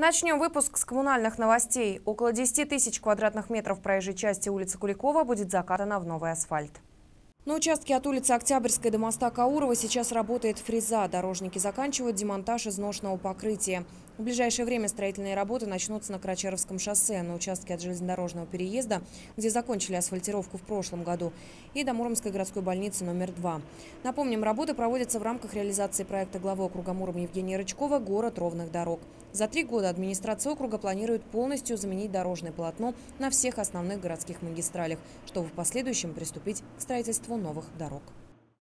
Начнем выпуск с коммунальных новостей. Около 10 тысяч квадратных метров проезжей части улицы Куликова будет закатана в новый асфальт. На участке от улицы Октябрьской до моста Каурова сейчас работает фреза. Дорожники заканчивают демонтаж изношенного покрытия. В ближайшее время строительные работы начнутся на Карачаровском шоссе, на участке от железнодорожного переезда, где закончили асфальтировку в прошлом году, и до Муромской городской больницы номер 2. Напомним, работы проводятся в рамках реализации проекта главы округа Муром Евгения Рычкова «Город ровных дорог». За три года администрация округа планирует полностью заменить дорожное полотно на всех основных городских магистралях, чтобы в последующем приступить к строительству новых дорог.